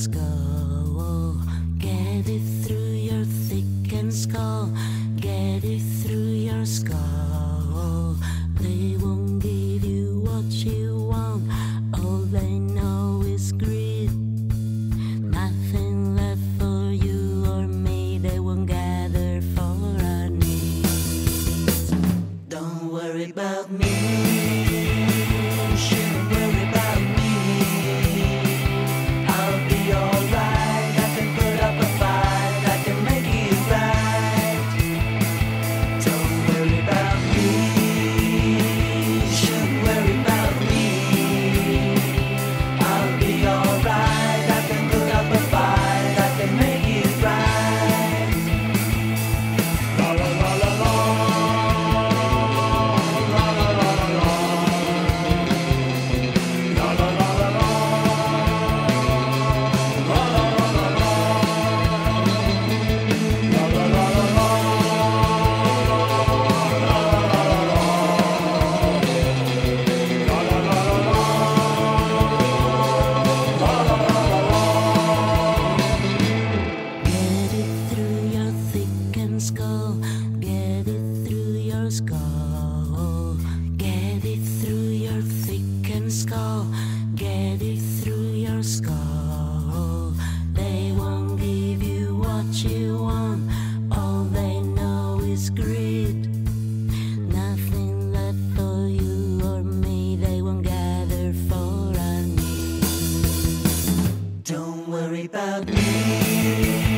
skull. Get it through your thick and skull. Get it through your skull. They won't give you what you want. All they know is greed. Nothing left for you or me. They won't gather for our needs. Don't worry about me. About me.